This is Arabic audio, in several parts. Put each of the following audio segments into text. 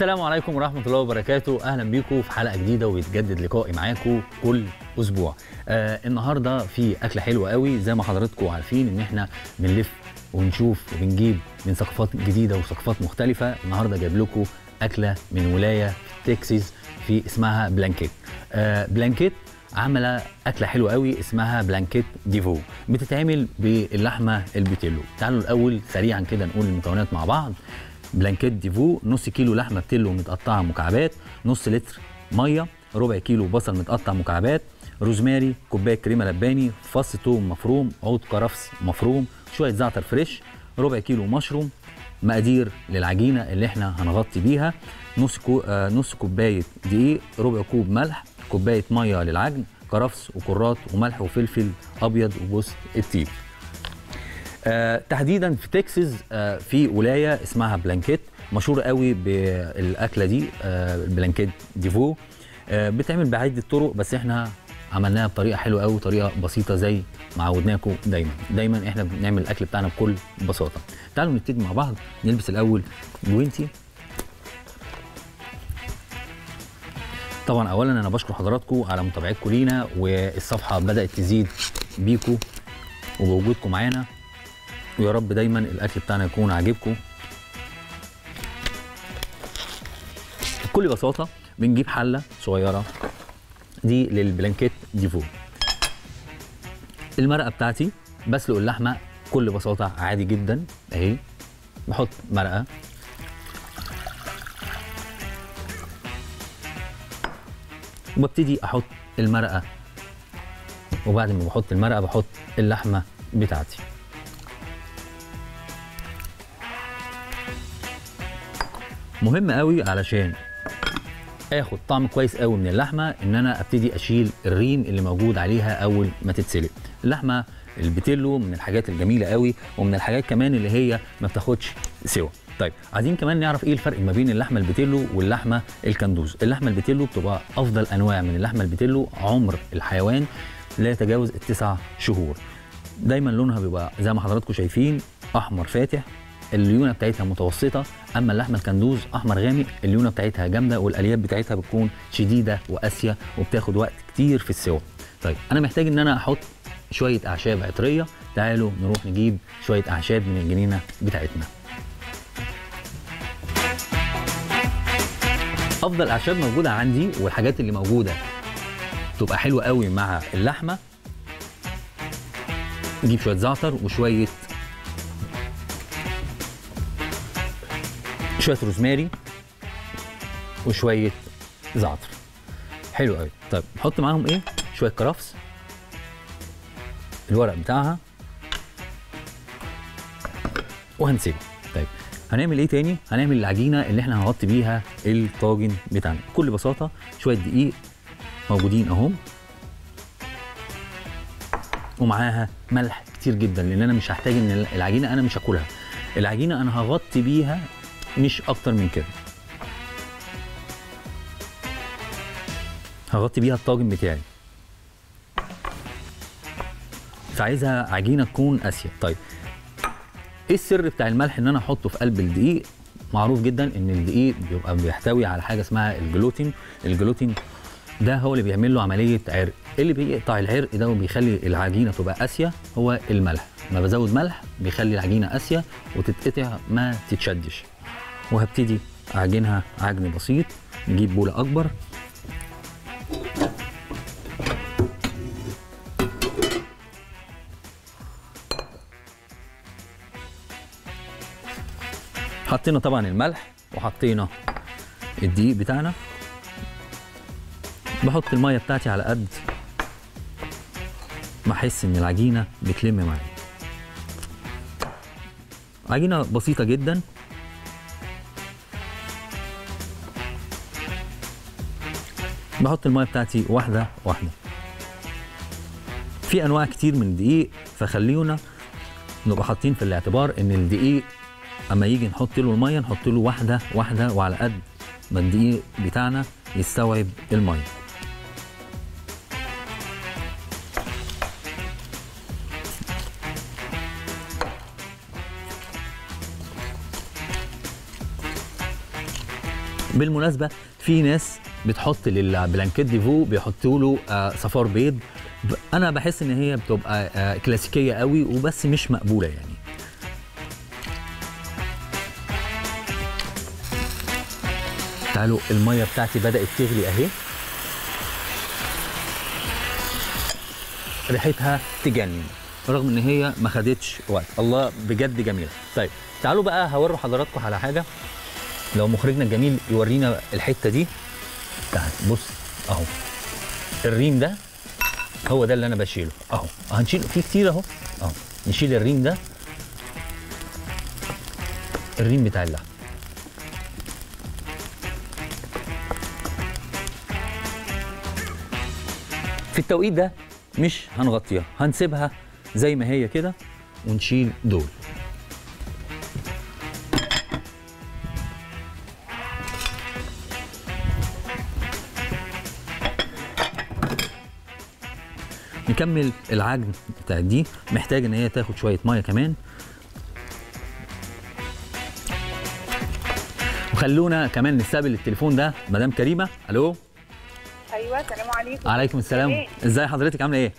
السلام عليكم ورحمة الله وبركاته. أهلا بيكم في حلقة جديدة وبيتجدد لقائي معاكم كل أسبوع. آه النهاردة في أكلة حلوة قوي زي ما حضراتكم عارفين إن إحنا بنلف ونشوف وبنجيب من ثقافات جديدة وثقافات مختلفة. النهاردة جايب لكم أكلة من ولاية تكساس في اسمها بلانكيت. آه بلانكيت عاملة أكلة حلوة قوي اسمها blanquette de veau. بتتعمل باللحمة البيتيلو تعالوا الأول سريعا كده نقول المكونات مع بعض. blanquette de veau نص كيلو لحمة بتلو متقطعة مكعبات نص لتر مية ربع كيلو بصل متقطع مكعبات روزماري كوباية كريمة لباني فص توم مفروم عود كرفس مفروم شوية زعتر fresh ربع كيلو مشروم مقادير للعجينة اللي إحنا هنغطي بيها نص كو... آه نص كوباية دقيق ربع كوب ملح كوباية مية للعجن كرفس وكرات وملح وفلفل أبيض وجوز التيل. آه تحديدا في تكساس آه في ولاية اسمها بلانكيت مشهوره قوي بالأكلة دي آه ال blanquette de veau. بتعمل بعدة طرق بس إحنا عملناها بطريقة حلوة قوي طريقة بسيطة زي ما عودناكم دايما. دايما إحنا بنعمل الأكل بتاعنا بكل بساطة. تعالوا نبتدي مع بعض نلبس الأول. جوانتي طبعا اولا أنا بشكر حضراتكم على متابعتكم لينا والصفحة بدأت تزيد بيكم وبوجودكم معانا. ويا رب دايما الأكل بتاعنا يكون عاجبكم. بكل بساطة بنجيب حلة صغيرة دي لل blanquette de veau. المرقة بتاعتي بسلق اللحمة بكل بساطة عادي جدا أهي. بحط مرقة. وببتدي أحط المرقة. وبعد ما بحط المرقة بحط اللحمة بتاعتي. مهم قوي علشان آخد طعم كويس قوي من اللحمة إن أنا أبتدي أشيل الريم اللي موجود عليها أول ما تتسلق. اللحمة البتيلو من الحاجات الجميلة قوي ومن الحاجات كمان اللي هي ما بتاخدش سوا. طيب عايزين كمان نعرف إيه الفرق ما بين اللحمة البتيلو واللحمة الكندوز. اللحمة البتيلو بتبقى أفضل أنواع من اللحمة البتيلو عمر الحيوان لا يتجاوز التسع شهور. دايما لونها بيبقى زي ما حضراتكم شايفين أحمر فاتح الليونة بتاعتها متوسطة أما اللحمة الكندوز أحمر غامق الليونة بتاعتها جامدة والألياف بتاعتها بتكون شديدة وقاسية وبتاخد وقت كتير في السوا. طيب أنا محتاج إن أنا أحط شوية أعشاب عطرية. تعالوا نروح نجيب شوية أعشاب من الجنينة بتاعتنا. أفضل أعشاب موجودة عندي والحاجات اللي موجودة تبقى حلوة قوي مع اللحمة. نجيب شوية زعتر وشوية شوية روزماري وشوية زعتر. حلو قوي طيب نحط معاهم إيه؟ شوية كرفس. الورق بتاعها. وهنسيبه. طيب هنعمل إيه تاني؟ هنعمل العجينة اللي إحنا هنغطي بيها الطاجن بتاعنا. بكل بساطة شوية دقيق موجودين اهم ومعاها ملح كتير جدا لأن أنا مش هحتاج إن العجينة أنا مش هاكلها. العجينة أنا هغطي بيها مش أكتر من كده. هغطي بيها الطاجن بتاعي. فعايزها عجينة تكون قاسية. طيب إيه السر بتاع الملح إن أنا أحطه في قلب الدقيق؟ معروف جدا إن الدقيق بيبقى بيحتوي على حاجة اسمها الجلوتين. الجلوتين ده هو اللي بيعمل له عملية عرق. اللي بيقطع العرق ده وبيخلي العجينة تبقى قاسية؟ هو الملح. ما بزود ملح بيخلي العجينة قاسية وتتقطع ما تتشدش. وهبتدي أعجنها عجن بسيط نجيب بولة أكبر. حطينا طبعا الملح وحطينا الدقيق بتاعنا. بحط المية بتاعتي على قد ما أحس إن العجينة بتلم معايا. عجينة بسيطة جدا. بحط الميه بتاعتي واحدة واحدة. في أنواع كتير من الدقيق فخلينا نبقى حاطين في الاعتبار إن الدقيق أما يجي نحط له الميه نحط له واحدة واحدة وعلى قد ما الدقيق بتاعنا يستوعب الميه بالمناسبة في ناس بتحط لل blanquette de veau بيحطوا له آه، صفار بيض. أنا بحس إن هي بتبقى آه، كلاسيكية قوي وبس مش مقبولة يعني. تعالوا المية بتاعتي بدأت تغلي أهي. ريحتها تجنن رغم إن هي ما خدتش وقت. الله بجد جميله طيب تعالوا بقى هوري حضراتكم على حاجة. لو مخرجنا الجميل يورينا الحتة دي. تعال بص اهو. الريم ده هو ده اللي أنا بشيله. اهو هنشيل فيه كتير اهو. اهو نشيل الريم ده. الريم بتاع اللحم. في التوقيت ده مش هنغطيها هنسيبها زي ما هي كده ونشيل دول. نكمل العجن بتاع دي. محتاج إن هي تاخد شوية مية كمان. وخلونا كمان نستقبل التليفون ده مدام كريمة. ألو؟ أيوه السلام عليكم. عليكم السلام. إيه؟ إزاي حضرتك؟ عاملة إيه؟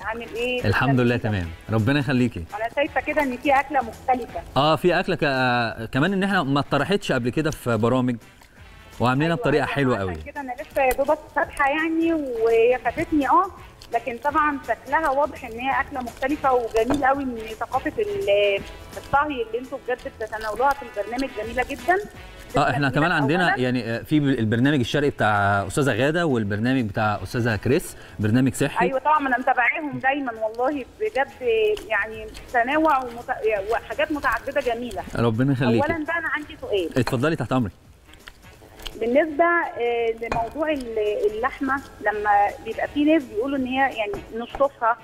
عامل إيه؟ الحمد لله. تمام. ربنا يخليكي. أنا شايفة كده إن في أكلة مختلفة. آه في أكلة ك- كمان إن إحنا ما اتطرحتش قبل كده في برامج وعاملينها أيوة، بطريقة أيوة، حلوة قوي كده أنا لسه يا دوبك فاتحة يعني وهي فاتتني آه. لكن طبعا شكلها واضح إن هي أكلة مختلفة وجميل قوي ان ثقافة ال- الطهي اللي أنتوا بجد بتتناولوها في البرنامج جميلة جدا. آه إحنا كمان عندنا. يعني آه، في البرنامج الشرقي بتاع أستاذة غادة والبرنامج بتاع أستاذة كريس برنامج صحي. أيوه طبعا أنا متابعاهم دايما والله بجد يعني تنوع ومت... وحاجات متعددة جميلة. ربنا يخليكي. اولا بقى أنا عندي سؤال. اتفضلي تحت أمرك. بالنسبة آه، لموضوع ال- اللحمة لما بيبقى في ناس بيقولوا إن هي يعني نشطفها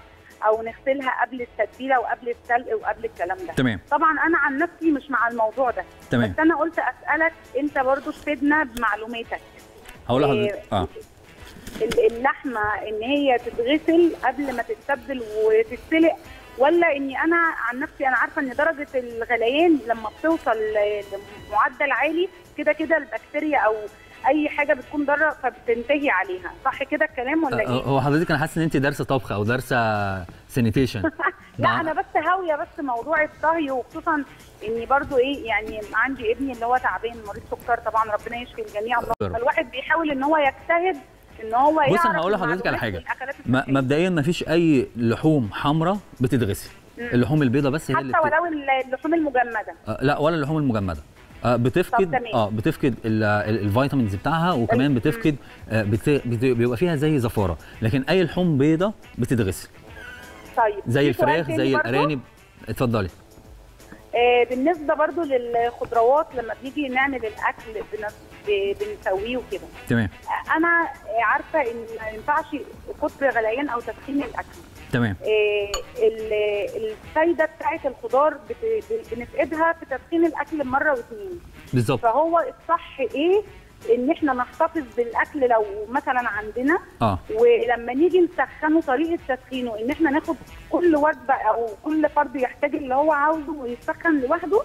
أو نغسلها قبل التتبيلة وقبل السلق وقبل الكلام ده. تمام. طبعا أنا عن نفسي مش مع الموضوع ده. تمام. بس أنا قلت أسألك أنت برضو تفيدنا بمعلوماتك. هقول إيه، لحضرتك آه. ال- اللحمة إن هي تتغسل قبل ما تتبل وتتسلق ولا إني أنا عن نفسي أنا عارفة إن درجة الغليان لما بتوصل لمعدل عالي كده كده البكتيريا أو أي حاجة بتكون ضارة فبتنتهي عليها صح كده الكلام ولا آه، إيه؟ هو حضرتك أنا حاسس إن انت دارسة طبخ أو دارسة سانيتيشن لا أنا بس هاوية بس موضوع الطهي وخصوصا إني برضو إيه يعني عندي ابني اللي هو تعبان مريض سكر طبعا ربنا يشفي الجميع. فالواحد بيحاول إن هو يجتهد إن هو بص أنا هقول لحضرتك على حاجة. مبدئيا ما فيش أي لحوم حمراء بتتغسل. اللحوم البيضاء بس هي اللي حتى. ولو اللحوم المجمدة آه، لا ولا اللحوم المجمدة آه، بتفقد. آه بتفقد ال- ال- الفيتامينز بتاعها وكمان. بتفقد آه، بت... بت... بيبقى فيها زي زفارة لكن أي لحوم بيضاء بتتغسل طيب زي الفراخ زي. الأرانب اتفضلي آه بالنسبة برضو للخضروات لما بنيجي نعمل الأكل بنسويه وكده. تمام. آه، أنا آه، عارفة إن ما ينفعش كتر غليان أو تدخين الأكل. تمام. آه، ال- الفايدة بتاعه الخضار بنفقدها في تدخين الأكل مرة واثنين بالظبط. فهو الصح إيه؟ إن إحنا نحتفظ بالأكل لو مثلا عندنا. آه. ولما نيجي نسخنه طريقة تسخينه إن إحنا ناخد كل وجبة أو كل فرد يحتاج اللي هو عاوزه ويسخن لوحده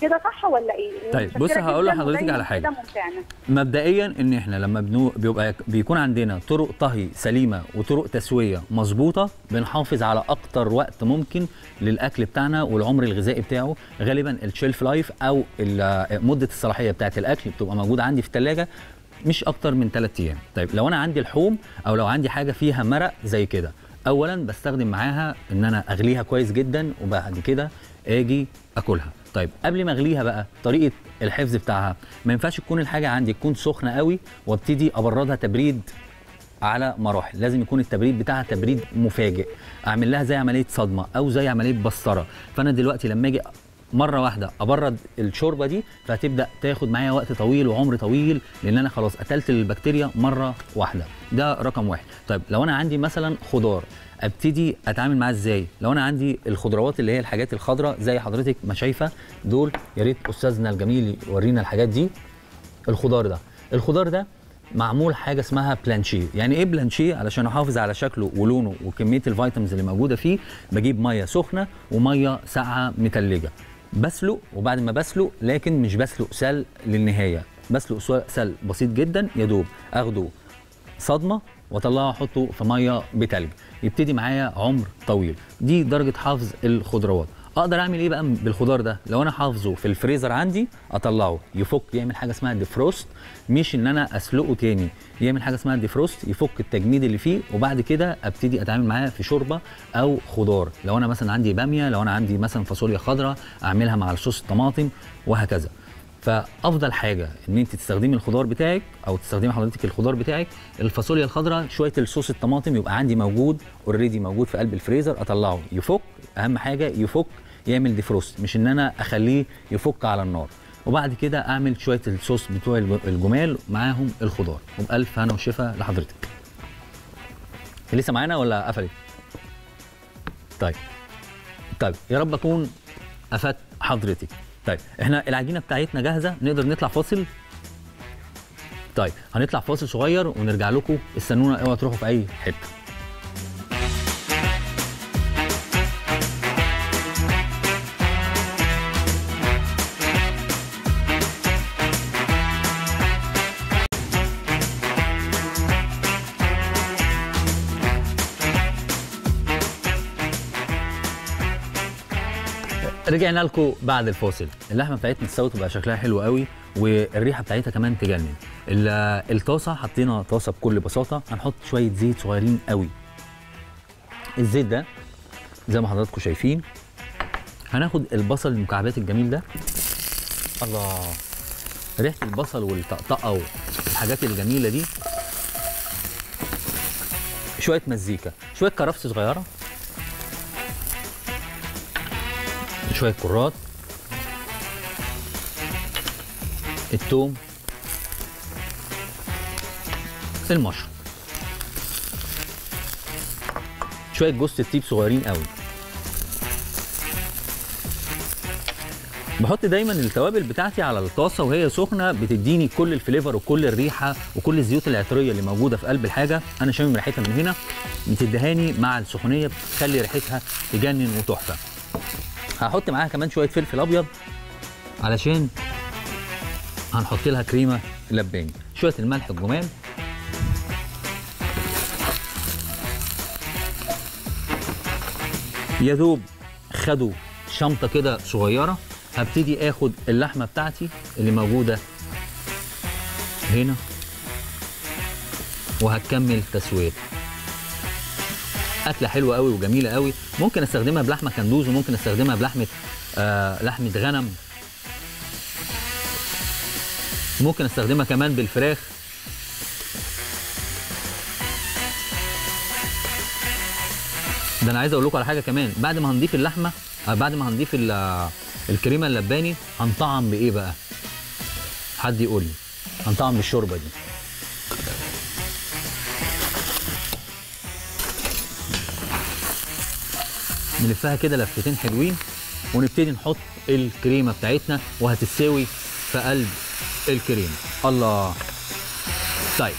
كده صح ولا إيه؟ طيب، بص هقول لحضرتك على ممتعنا. مبدئيا إن إحنا لما بنو بيبقى بيكون عندنا طرق طهي سليمة وطرق تسوية مظبوطة بنحافظ على أكتر وقت ممكن للأكل بتاعنا والعمر الغذائي بتاعه غالبا الشيلف لايف أو مدة الصلاحية بتاعة الأكل بتبقى موجودة عندي في الثلاجه مش أكتر من 3 أيام طيب لو أنا عندي لحوم أو لو عندي حاجة فيها مرق زي كده اولا بستخدم معاها إن أنا أغليها كويس جدا وبعد كده آجي أكلها طيب قبل ما اغليها بقى طريقة الحفظ بتاعها. ما ينفعش تكون الحاجة عندي تكون سخنة قوي وابتدي أبردها تبريد على مراحل. لازم يكون التبريد بتاعها تبريد مفاجئ. أعمل لها زي عملية صدمة أو زي عملية بسطرة. فأنا دلوقتي لما أجي مرة واحدة أبرد الشوربة دي فهتبدأ تاخد معايا وقت طويل وعمر طويل لأن أنا خلاص قتلت البكتيريا مرة واحدة. ده رقم واحد. طيب لو أنا عندي مثلا خضار أبتدي أتعامل معاه إزاي؟ لو أنا عندي الخضروات اللي هي الحاجات الخضراء زي حضرتك ما شايفة دول يا ريت أستاذنا الجميل يورينا الحاجات دي. الخضار ده. الخضار ده معمول حاجة اسمها blanché. يعني إيه blanché؟ علشان أحافظ على شكله ولونه وكمية ال vitamins اللي موجودة فيه بجيب مية سخنة ومية ساقعة متلجة. بسلق وبعد ما بسلق لكن مش بسلق سلق للنهاية. بسلق سلق بسيط جدا يا دوب أخده صدمة واطلعه احطه في ميه بتلج. يبتدي معايا عمر طويل. دي درجة حفظ الخضروات. أقدر أعمل إيه بقى بالخضار ده؟ لو أنا حافظه في الفريزر عندي أطلعه. يفك يعمل حاجة اسمها defrost مش إن أنا أسلقه تاني. يعمل حاجة اسمها defrost يفك التجميد اللي فيه وبعد كده أبتدي أتعامل معاه في شوربة أو خضار. لو أنا مثلا عندي بامية لو أنا عندي مثلا فاصوليا خضراء أعملها مع الصوص الطماطم وهكذا. فأفضل حاجة إن أنت تستخدمي الخضار بتاعك أو تستخدمي حضرتك الخضار بتاعك الفاصوليا الخضراء شوية الصوص الطماطم يبقى عندي موجود already موجود في قلب الفريزر أطلعه. يفك أهم حاجة يفك يعمل defrost مش إن أنا أخليه يفك على النار. وبعد كده أعمل شوية الصوص بتوع الج- الجمال معاهم الخضار. وبالف هنا وشفا لحضرتك. لسه معانا ولا قفلت؟ طيب. طيب يا رب أكون أفدت حضرتك. طيب إحنا العجينة بتاعتنا جاهزة نقدر نطلع فاصل؟ طيب هنطلع فاصل صغير ونرجع لكم استنونا اوعوا تروحوا في أي حتة. رجعنا لكم بعد الفاصل. اللحمة بتاعتنا استوت وبقى شكلها حلو قوي والريحة بتاعتها كمان تجنن. ال- الطاسة حطينا طاسة بكل بساطة هنحط شوية زيت صغيرين قوي. الزيت ده زي ما حضراتكم شايفين هناخد البصل المكعبات الجميل ده. الله! ريحة البصل والطقطقة والحاجات الجميلة دي. شوية مزيكا. شوية كرفس صغيرة. شوية كرات. التوم. المشروم شوية جوز الطيب صغيرين قوي. بحط دايما التوابل بتاعتي على الطاسة وهي سخنة بتديني كل الفليفر وكل الريحة وكل الزيوت العطرية اللي موجودة في قلب الحاجة. أنا شامم ريحتها من هنا بتدهاني مع السخونية بتخلي ريحتها تجنن وتحفة. هحط معاها كمان شوية فلفل أبيض علشان هنحط لها كريمة لباني شوية الملح الجمال. يا دوب خدوا شنطة كده صغيرة. هبتدي آخد اللحمة بتاعتي اللي موجودة هنا وهكمل تسوية. اكله حلوة قوي وجميلة قوي. ممكن أستخدمها بلحمة كندوز وممكن أستخدمها بلحمة آه لحمة غنم. ممكن أستخدمها كمان بالفراخ. ده أنا عايز أقول لكم على حاجة كمان. بعد ما هنضيف اللحمة آه بعد ما هنضيف آه، الكريمة اللباني هنطعم بإيه بقى؟ حد يقول لي. هنطعم بالشوربة دي. نلفها كده لفتين حلوين ونبتدي نحط الكريمة بتاعتنا وهتتساوي في قلب الكريمة. الله. طيب.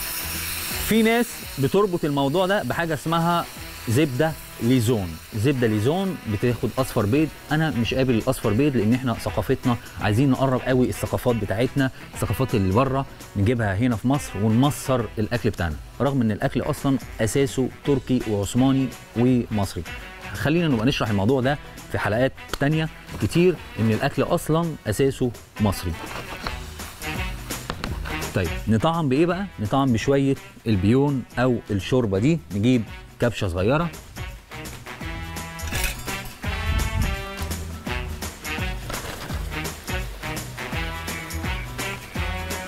في ناس بتربط الموضوع ده بحاجة اسمها زبدة ليزون. زبدة ليزون بتاخد أصفر بيض. أنا مش قابل الأصفر بيض لأن إحنا ثقافتنا عايزين نقرب قوي الثقافات بتاعتنا الثقافات اللي بره نجيبها هنا في مصر ونمصر الأكل بتاعنا. رغم إن الأكل أصلا أساسه تركي وعثماني ومصري. خلينا نبقى نشرح الموضوع ده في حلقات تانية كتير إن الأكل أصلا أساسه مصري. طيب نطعم بإيه بقى؟ نطعم بشوية البيون أو الشوربة دي. نجيب كبشة صغيرة.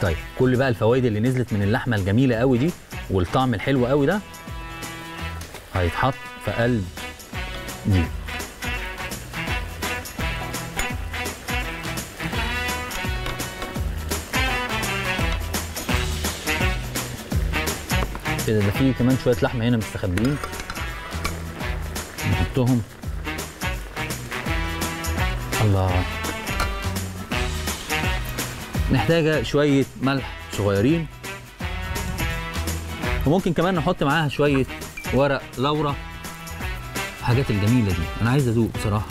طيب كل بقى الفوائد اللي نزلت من اللحمة الجميلة قوي دي والطعم الحلو قوي ده هيتحط في قلب دي كده ده في كمان شوية لحمة هنا مستخبيين. نحطهم الله. محتاجه شوية ملح صغيرين. وممكن كمان نحط معاها شوية ورق لورا. الحاجات الجميلة دي. أنا عايز أدوق بصراحة.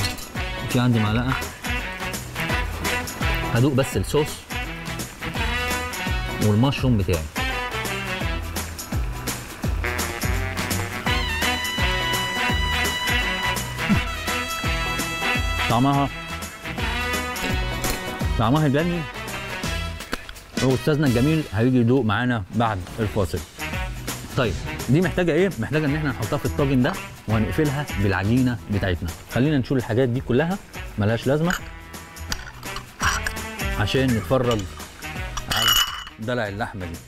في عندي معلقة. هدوق بس الصوص والمشروم بتاعي. طعمها طعمها جميل. واستاذنا الجميل هيجي يدوق معانا بعد الفاصل. طيب دي محتاجة إيه؟ محتاجة إن إحنا نحطها في الطاجن ده. وهنقفلها بالعجينة بتاعتنا. خلينا نشيل الحاجات دي كلها ملهاش لازمة. عشان نتفرج على دلع اللحمة دي.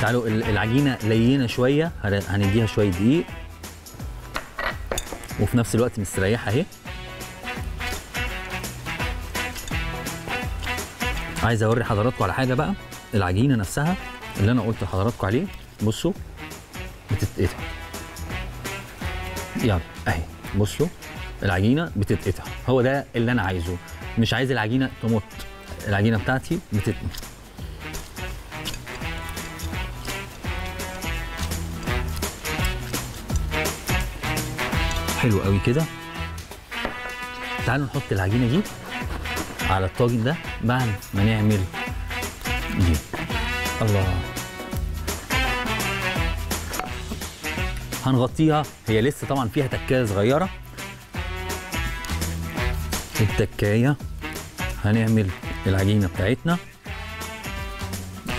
تعالوا ال- العجينة لينة شوية هن- هنديها شوية دقيق. وفي نفس الوقت مستريحة اهي. عايز اوري حضراتكم على حاجة بقى العجينة نفسها اللي أنا قلت لحضراتكم عليه. بصوا بتتقطع. يلا اهي بصوا العجينة بتتقطع. هو ده اللي أنا عايزه. مش عايز العجينة تمط. العجينة بتاعتي بتتقطع. حلو قوي كده. تعالوا نحط العجينة دي على الطاجن ده بعد ما نعمل دي. الله. هنغطيها. هي لسه طبعا فيها تكاية صغيرة. التكاية. هنعمل العجينة بتاعتنا.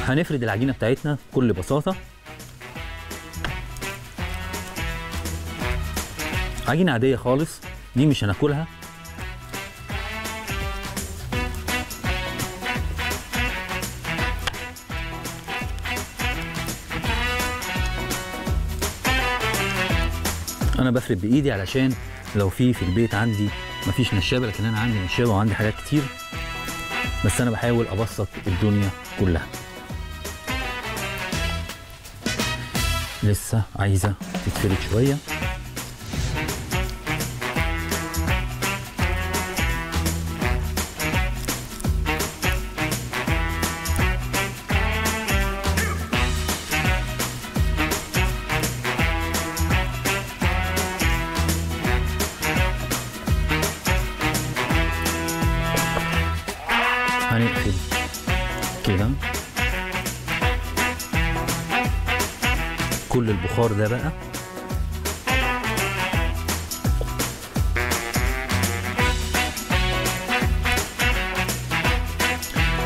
هنفرد العجينة بتاعتنا بكل بساطة. عجينه عادية خالص. دي مش هناكلها. أنا بفرد بإيدي علشان لو في في البيت عندي مفيش نشابة لكن أنا عندي نشابة وعندي حاجات كتير. بس أنا بحاول أبسط الدنيا كلها. لسه عايزة تتفرد شوية. كل البخار ده بقى.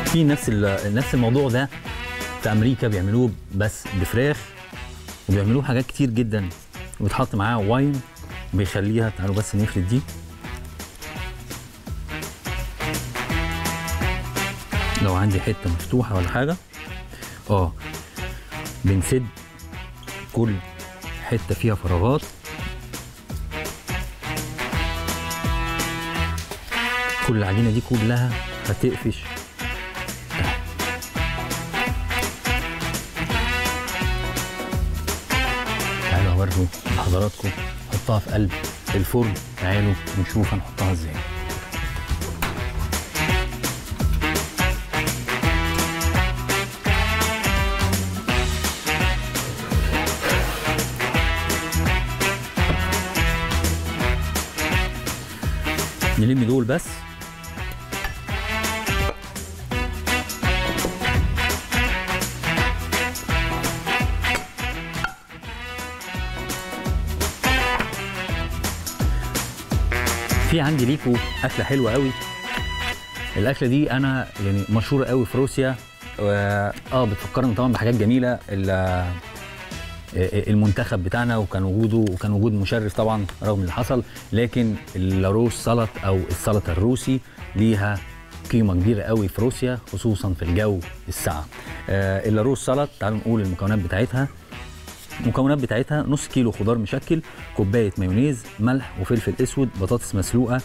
في نفس نفس الموضوع ده في أمريكا بيعملوه بس بفراخ وبيعملوه حاجات كتير جدا. وبيتحط معاها واين بيخليها تعالوا بس نفرد دي. لو عندي حتة مفتوحة ولا حاجة. آه بنسد كل حتة فيها فراغات. كل العجينة دي كلها هتقفش. تعالوا اوروا لحضراتكم حطها في قلب الفرن. تعالوا نشوف هنحطها إزاي. نلم دول بس. في عندي ليكو أكلة حلوة قوي. الأكلة دي أنا يعني مشهورة قوي في روسيا آه بتفكرني طبعا بحاجات جميلة المنتخب بتاعنا وكان وجوده وكان وجود مشرف طبعا رغم اللي حصل لكن اللاروس سلط أو السلطه الروسي ليها قيمة كبيرة قوي في روسيا خصوصا في الجو الساقع آه اللاروس سلط تعالوا نقول المكونات بتاعتها. المكونات بتاعتها نص كيلو خضار مشكل كوباية مايونيز ملح وفلفل أسود بطاطس مسلوقة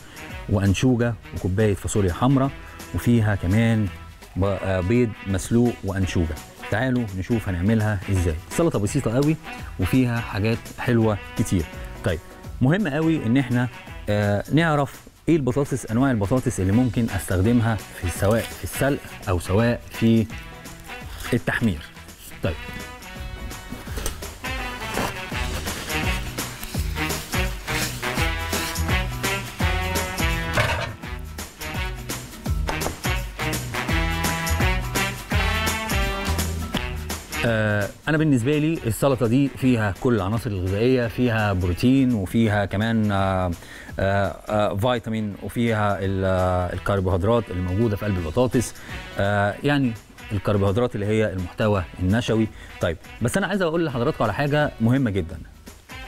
وأنشوجة وكوباية فاصوليا حمراء وفيها كمان آه، بيض مسلوق وأنشوجة. تعالوا نشوف هنعملها إزاي. سلطة بسيطة قوي وفيها حاجات حلوة كتير. طيب مهم قوي إن إحنا آه نعرف إيه البطاطس أنواع البطاطس اللي ممكن أستخدمها في سواء في السلق أو سواء في التحمير. طيب آه أنا بالنسبة لي السلطة دي فيها كل العناصر الغذائية فيها بروتين وفيها كمان آه آه فيتامين وفيها ال- الكربوهيدرات الموجودة في قلب البطاطس. يعني الكربوهيدرات اللي هي المحتوى النشوي. طيب بس أنا عايز أقول لحضراتكم على حاجة مهمة جدا.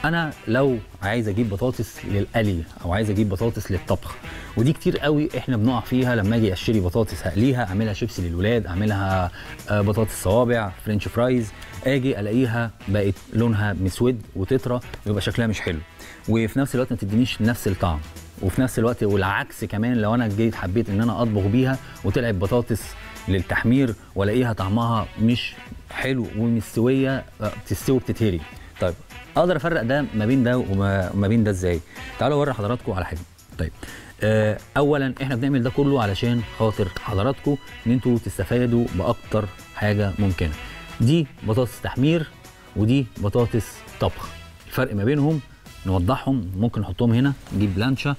أنا لو عايز أجيب بطاطس للقلي أو عايز أجيب بطاطس للطبخ ودي كتير قوي إحنا بنقع فيها لما أجي اشتري بطاطس هقليها اعملها شيبسي للولاد اعملها آه، بطاطس صوابع french fries أجي الاقيها بقت لونها مسود وتطرى ويبقى شكلها مش حلو. وفي نفس الوقت ما تدينيش نفس الطعم. وفي نفس الوقت والعكس كمان لو أنا جيت حبيت ان أنا اطبخ بيها وطلعت بطاطس للتحمير والاقيها طعمها مش حلو ومستوية آه، بتستوي بتتهري طيب أقدر افرق ده ما بين ده وما ما بين ده إزاي؟ تعالوا اوري حضراتكم على حاجة. طيب آه، اولا إحنا بنعمل ده كله علشان خاطر حضراتكم ان أنتوا تستفادوا بأكتر حاجة ممكنة. دي بطاطس تحمير ودي بطاطس طبخ. الفرق ما بينهم نوضحهم. ممكن نحطهم هنا نجيب بلانشا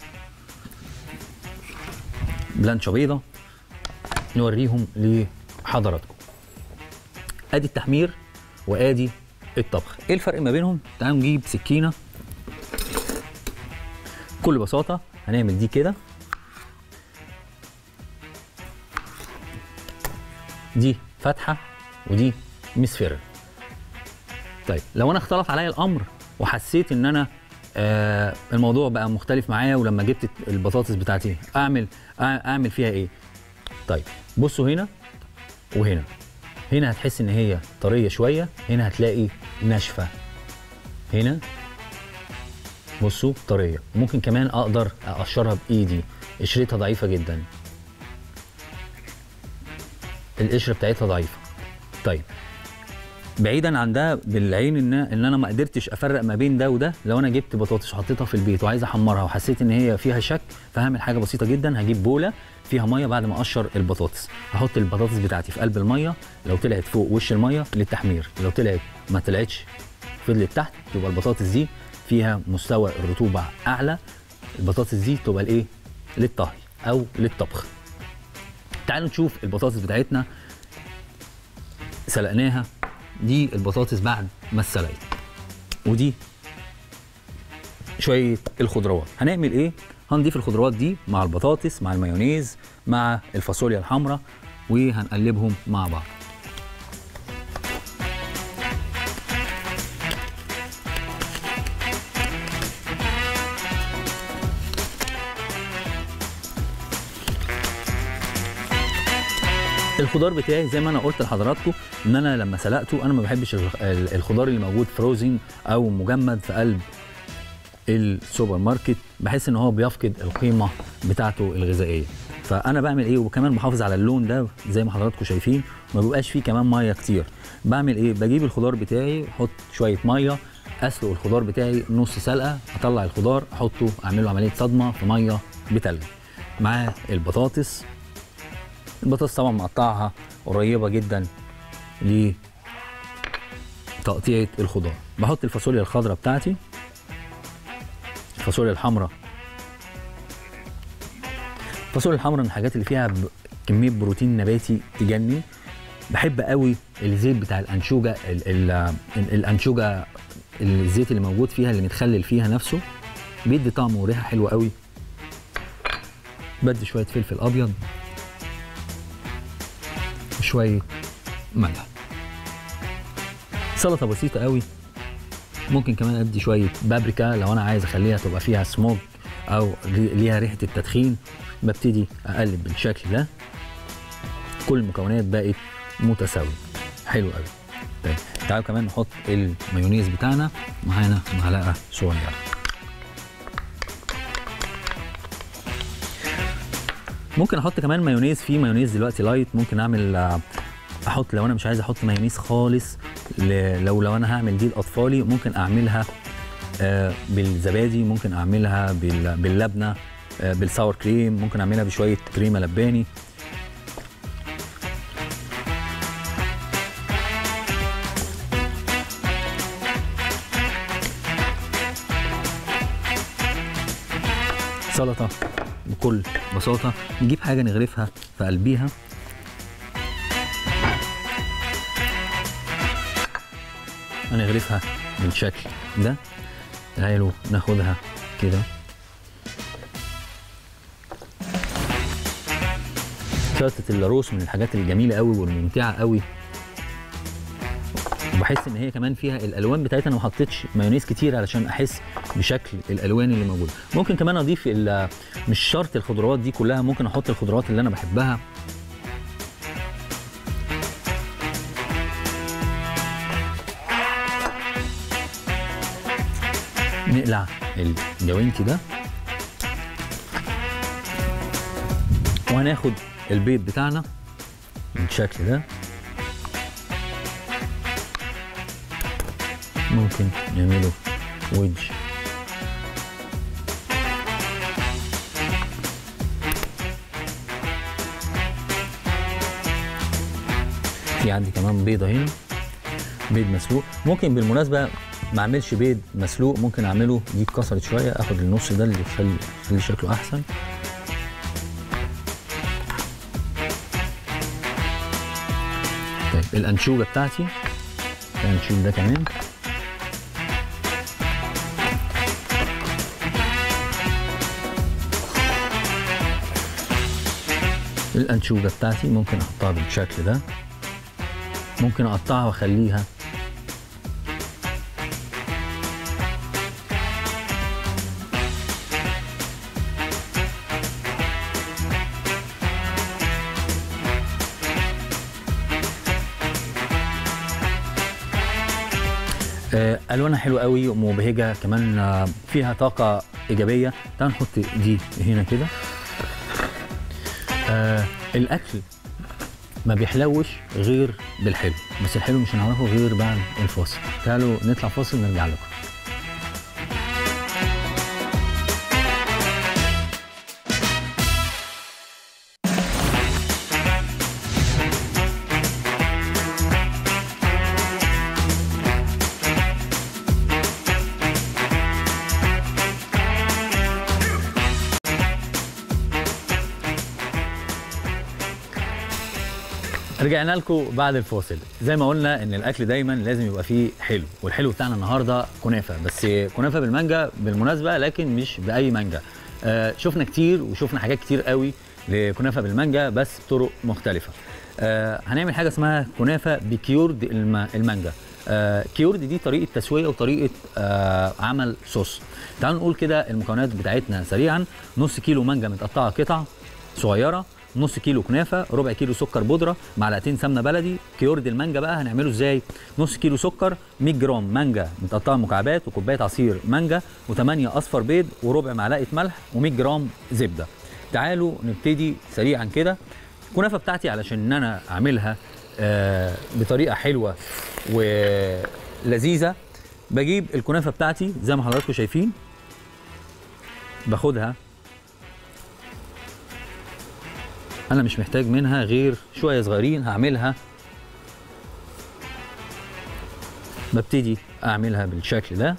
بلانشا بيضة نوريهم لحضراتكم. آدي التحمير وآدي الطبخ. إيه الفرق ما بينهم؟ تعالوا نجيب سكينة. بكل بساطة هنعمل دي كده. دي فتحه ودي مسفرة. طيب لو أنا اختلط عليا الأمر وحسيت إن أنا آه الموضوع بقى مختلف معايا ولما جبت البطاطس بتاعتي أعمل أعمل فيها إيه؟ طيب بصوا هنا وهنا. هنا هتحس إن هي طرية شوية هنا هتلاقي ناشفة. هنا بصوا طرية. ممكن كمان أقدر أقشرها بإيدي. قشرتها ضعيفة جدا. القشرة بتاعتها ضعيفة. طيب. بعيدا عن ده بالعين ان إن أنا ما قدرتش أفرق ما بين ده وده لو أنا جبت بطاطس وحطيتها في البيت وعايز أحمرها وحسيت إن هي فيها شك فهعمل حاجة بسيطة جدا هجيب بولة فيها مية بعد ما اقشر البطاطس. هحط البطاطس بتاعتي في قلب المية لو طلعت فوق وش المية للتحمير. لو طلعت ما طلعتش فضلت تحت يبقى البطاطس دي فيها مستوى الرطوبة أعلى. البطاطس دي تبقى الايه للطهي أو للطبخ. تعالوا نشوف البطاطس بتاعتنا. سلقناها. دي البطاطس بعد ما اتسلقت. ودي شوية الخضروات. هنعمل إيه؟ هنضيف الخضروات دي مع البطاطس مع المايونيز مع الفاصوليا الحمراء وهنقلبهم مع بعض. الخضار بتاعي زي ما أنا قلت لحضراتكم إن أنا لما سلقته أنا ما بحبش الخ- ال- الخضار اللي موجود فروزن أو مجمد في قلب السوبر ماركت بحس إن هو بيفقد القيمة بتاعته الغذائية. فأنا بعمل إيه وكمان بحافظ على اللون ده زي ما حضراتكم شايفين ما بيبقاش فيه كمان مية كتير. بعمل إيه؟ بجيب الخضار بتاعي أحط شوية مية أسلق الخضار بتاعي نص سلقة أطلع الخضار أحطه أعمل له عملية صدمة في مية بتلج. مع البطاطس البطاطس طبعا مقطعها قريبة جدا لتقطيعة الخضار. بحط الفاصوليا الخضراء بتاعتي الفاصوليا الحمراء. الفاصوليا الحمراء من الحاجات اللي فيها كمية بروتين نباتي تجنن بحب قوي الزيت بتاع الانشوجه ال ال ال الانشوجه الزيت اللي موجود فيها اللي متخلل فيها نفسه. بيدي طعم وريحة حلوة قوي. بدي شوية فلفل أبيض. وشوية ملح. سلطة بسيطة قوي. ممكن كمان أدي شوية بابريكا لو أنا عايز أخليها تبقى فيها سموك أو لي- ليها ريحة التدخين ببتدي أقلب بالشكل ده. كل المكونات بقت متساوية. حلو قوي طيب تعالوا كمان نحط المايونيز بتاعنا معانا معلقة صغيرة. ممكن أحط كمان مايونيز في مايونيز دلوقتي light ممكن أعمل آه، أحط لو أنا مش عايز أحط مايونيز خالص لو لو أنا هعمل دي لأطفالي ممكن أعملها آه، بالزبادي ممكن أعملها بال- باللبنة آه، بال sour cream ممكن أعملها بشوية كريمة لباني. سلطة بكل بساطة نجيب حاجة نغرفها في قلبيها. هنغرفها بالشكل ده. تعالوا ناخدها كده. سلطه اللاروس من الحاجات الجميلة قوي والممتعة قوي. وبحس إن هي كمان فيها الألوان بتاعتها أنا ما حطيتش مايونيز كتير علشان أحس بشكل الألوان اللي موجودة. ممكن كمان أضيف مش شرط الخضروات دي كلها ممكن أحط الخضروات اللي أنا بحبها. نقلع الجوانتي ده. وهناخد البيض بتاعنا بالشكل ده. ممكن نعمله ويدج في عندي كمان بيضة هنا. بيض مسلوق. ممكن بالمناسبة ما اعملش بيض مسلوق ممكن اعمله دي اتكسرت شوية اخد النص ده اللي يخلي يخلي شكله احسن. طيب الانشوجة بتاعتي هنشيل ده كمان الانشوجة بتاعتي ممكن احطها بالشكل ده ممكن اقطعها واخليها ألوانها حلوة قوي ومبهجة. كمان آه، فيها طاقة إيجابية. تعال نحط دي هنا كده. آه الأكل ما بيحلوش غير بالحلو. بس الحلو مش هنعرفه غير بعد الفاصل. تعالوا نطلع فاصل نرجع لكم. رجعنا لكم بعد الفاصل. زي ما قلنا إن الأكل دايما لازم يبقى فيه حلو والحلو بتاعنا النهارده كنافة بس كنافة بالمانجا بالمناسبة لكن مش بأي مانجا. آه شفنا كتير وشفنا حاجات كتير قوي لكنافة بالمانجا بس بطرق مختلفة. آه هنعمل حاجة اسمها كنافة ب curd الم- المانجا. آه curd دي طريقة تسوية وطريقة آه عمل صوص. تعالوا نقول كده المكونات بتاعتنا سريعا. نص كيلو مانجا متقطعة قطع صغيرة. نص كيلو كنافة ربع كيلو سكر بودرة معلقتين سمنة بلدي curd المانجا بقى هنعمله إزاي؟ نص كيلو سكر 100 جرام مانجا متقطعة مكعبات وكوباية عصير مانجا و8 أصفر بيض وربع معلقة ملح و100 جرام زبدة. تعالوا نبتدي سريعا كده. الكنافه بتاعتي علشان ان أنا أعملها آه بطريقة حلوة ولذيذة. بجيب الكنافة بتاعتي زي ما حضراتكم شايفين باخدها أنا مش محتاج منها غير شوية صغيرين هعملها. ببتدي أعملها بالشكل ده.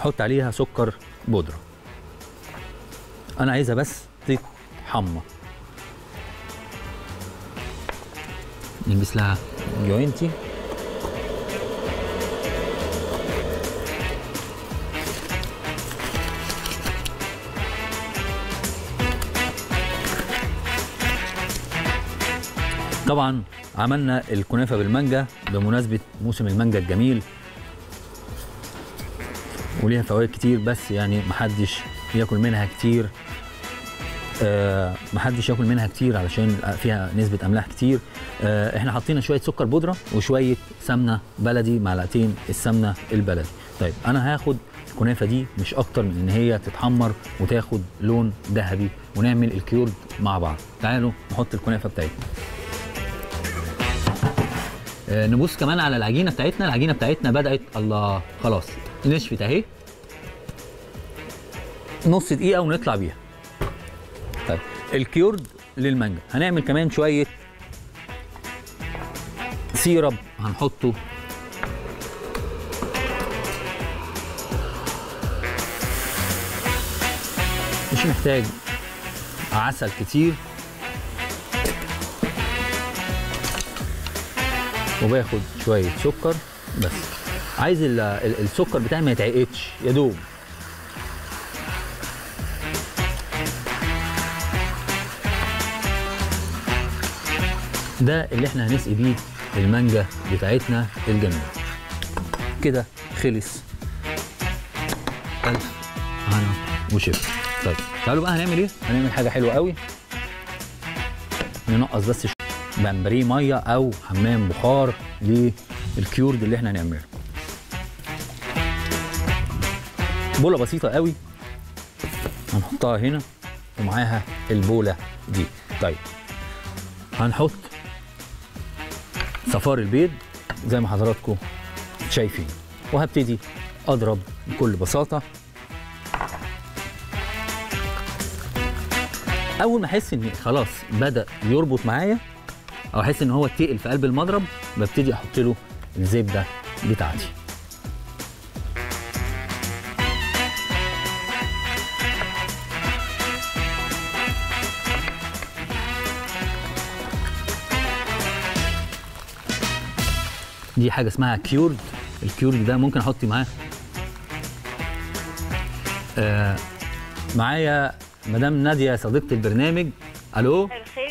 أحط عليها سكر بودرة. أنا عايزها بس تتحمى. نلبس لها جوينتي طبعا عملنا الكنافة بالمانجا بمناسبة موسم المانجا الجميل. وليها فوائد كتير بس يعني محدش ياكل منها كتير. آه محدش ياكل منها كتير علشان فيها نسبة أملاح كتير. آه إحنا حطينا شوية سكر بودرة وشوية سمنة بلدي معلقتين السمنة البلدي. طيب أنا هاخد الكنافة دي مش أكتر من إن هي تتحمر وتاخد لون ذهبي ونعمل ال curd مع بعض. تعالوا نحط الكنافة بتاعتنا. نبص كمان على العجينة بتاعتنا. العجينة بتاعتنا بدأت الله خلاص نشفت أهي. نص دقيقة ونطلع بيها. طيب ال curd للمانجا. هنعمل كمان شوية syrup هنحطه. مش محتاج عسل كتير. وباخد شوية سكر بس. عايز ال- ال- السكر بتاعي ما يتعقدش يا دوب. ده اللي إحنا هنسقي بيه المانجا بتاعتنا الجميلة. كده خلص. الف هنا وشفا طيب تعالوا بقى هنعمل إيه؟ هنعمل حاجة حلوة قوي. ننقص بس بمبريه مية أو حمام بخار للكيورد اللي إحنا هنعمله. بولة بسيطة قوي. هنحطها هنا ومعاها البولة دي. طيب. هنحط صفار البيض زي ما حضراتكم شايفين. وهبتدي أضرب بكل بساطة. أول ما أحس إن خلاص بدأ يربط معايا أو أحس إن هو تقل في قلب المضرب ببتدي أحط له الزبده بتاعتي. دي حاجة اسمها curd ال curd ده ممكن أحط معاه. آه معايا مدام نادية صديقة البرنامج. ألو؟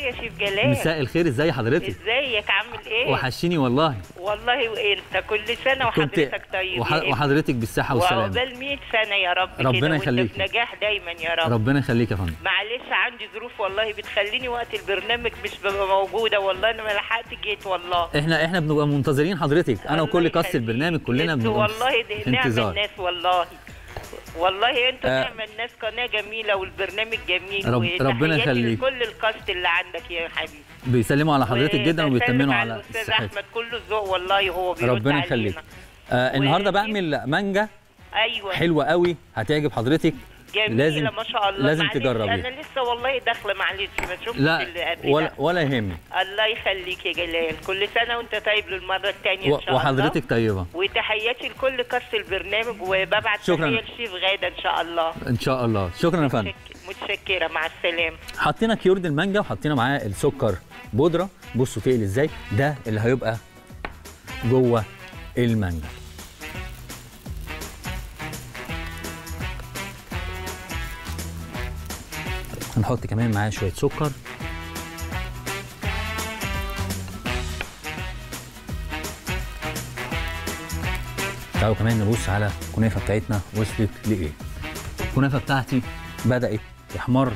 يا شيف جلال. مساء الخير ازي حضرتك؟ ازيك عامل إيه؟ وحشيني والله. والله وانت كل سنة وحضرتك طيب وح... وحضرتك بالصحة والسلامة. وعقبال 100 سنة يا رب ربنا يخليك. نجاح دايما يا رب. ربنا يخليك يا فندم. معلش عندي ظروف والله بتخليني وقت البرنامج مش ببقى موجودة والله أنا ما لحقت جيت والله. إحنا إحنا بنبقى منتظرين حضرتك. أنا وكل كاست يخليك. البرنامج كلنا بنبقى والله دي نعم الناس والله. والله أنتوا آه. نعم الناس قناة جميلة والبرنامج جميل رب- ربنا يخليك. لكل الكاست اللي عندك يا حبيبي. بيسلموا على حضرتك جدا وبيطمنوا على الأستاذ أحمد كله ذوق والله هو بيرد ربنا. يخليك. آه النهارده بعمل مانجا. أيوه. حلوة قوي. هتعجب حضرتك. جميلة لازم ما شاء الله. لازم تجربيها أنا لسه والله داخلة معلش ما شفتش اللي لا قبل ولا. ولا يهمك. الله يخليك يا جلال. كل سنة وأنت طيب للمرة الثانية إن شاء الله. وحضرتك طيبة. وتحياتي لكل cast البرنامج وببعت شكراً. تحيه لشيف غادة إن شاء الله. إن شاء الله. شكرا يا فندم. متشك- متشكرة. مع السلامة. حطينا curd المانجا وحطينا معاه السكر. بودرة. بصوا تقل إزاي؟ ده اللي هيبقى جوه المانجا. هنحط كمان معاه شوية سكر. تعالوا كمان نبص على الكنافة بتاعتنا. وصلت لإيه؟ الكنافة بتاعتي بدأت تحمر.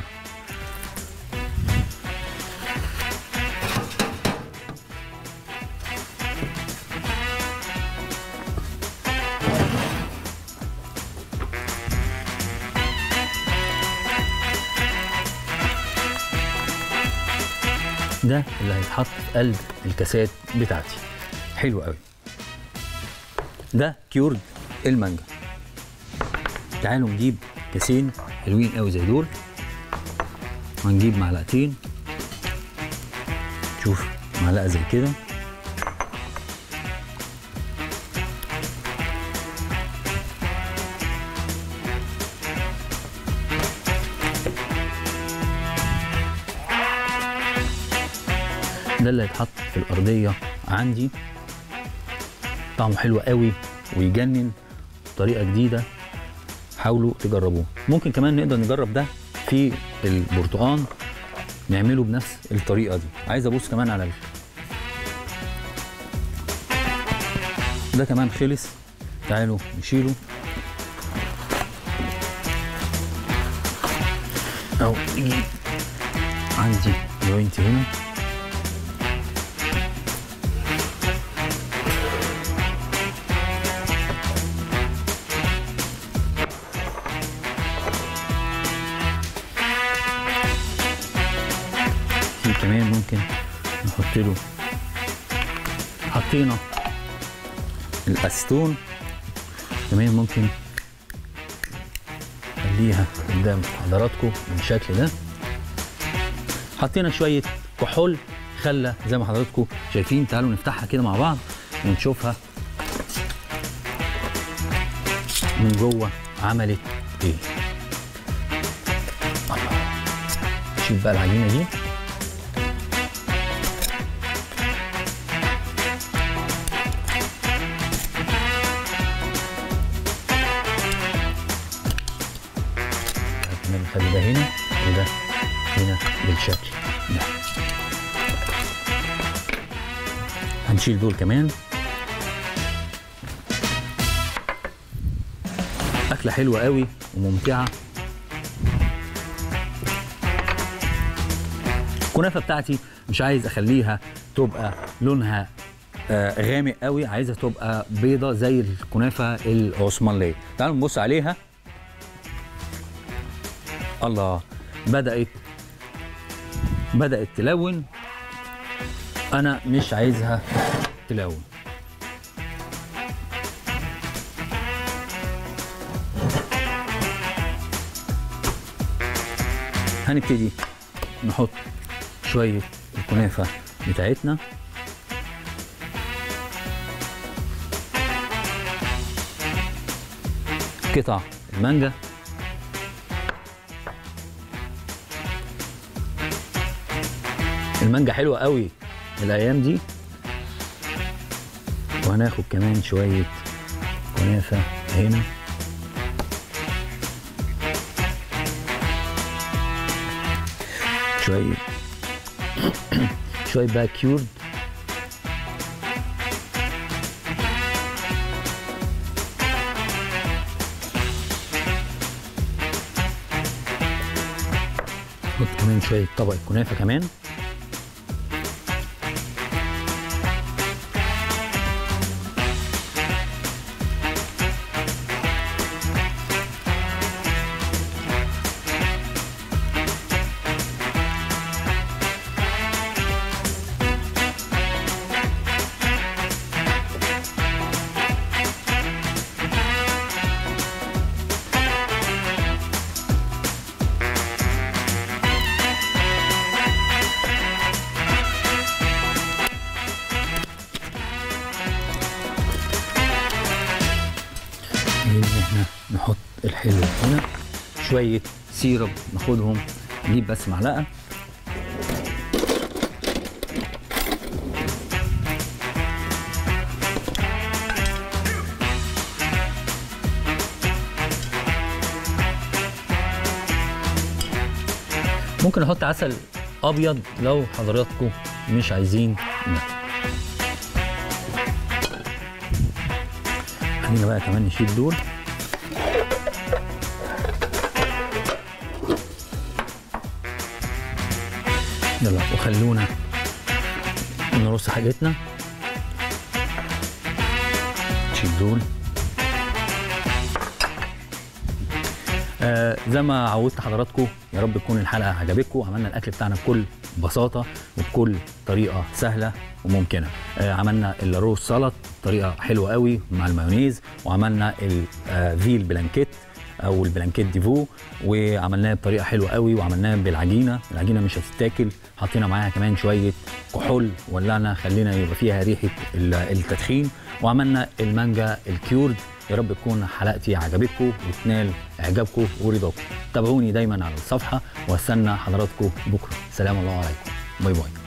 ده اللي هيتحط في قلب الكاسات بتاعتي. حلو قوي. ده كيورد المانجا. تعالوا نجيب كاسين حلوين قوي زي دول. وهنجيب معلقتين. شوف معلقة زي كده. ده اللي هيتحط في الأرضية. عندي طعمه حلو قوي ويجنن طريقه جديدة. حاولوا تجربوه. ممكن كمان نقدر نجرب ده في البرتقان. نعمله بنفس الطريقة دي. عايز أبص كمان على ال... ده كمان خلص. تعالوا نشيله. أو عندي جوينت هنا. نحط له حطينا الأستون. كمان ممكن خليها قدام حضراتكم بالشكل ده. حطينا شوية كحول خلة زي ما حضراتكم شايفين تعالوا نفتحها كده مع بعض ونشوفها من جوه عملت إيه. الله شوف بقى العجينة دي. هنشيل دول كمان. أكلة حلوة قوي وممتعة. الكنافة بتاعتي مش عايز أخليها تبقى لونها آه، غامق قوي عايزها تبقى بيضة زي الكنافة العثمانية. تعالوا نبص عليها. الله بدأت بدأت تلون. أنا مش عايزها تلون هنبتدي نحط شوية الكنافة بتاعتنا. قطع المانجا. المانجا حلوة قوي. الأيام دي. وهناخد كمان شوية كنافة هنا. شوية شوية بقى كيورد نحط كمان شوية طبق الكنافة كمان. شوية سيرب ناخدهم نجيب بس معلقة. ممكن أحط عسل أبيض لو حضراتكم مش عايزين. ده خلينا بقى كمان نشيل دول. يلا وخلونا نرص حاجتنا. نشيل دول. آه زي ما عودت حضراتكم يا رب تكون الحلقة عجبتكم. عملنا الأكل بتاعنا بكل بساطة وبكل طريقة سهلة وممكنة. آه عملنا الروز سلط طريقه حلوة قوي مع المايونيز وعملنا ال veal blanquette. أو ال blanquette de veau وعملناه بطريقة حلوة قوي وعملناه بالعجينة. العجينة مش هتتاكل حطينا معاها كمان شوية كحول ولعنا خلينا يبقى فيها ريحة ال- التدخين. وعملنا المانجا ال curd. يا رب تكون حلقتي عجبتكم وتنال إعجابكم ورضاكم. تابعوني دايما على الصفحة وأستنى حضراتكم بكرة. سلام الله عليكم. باي باي.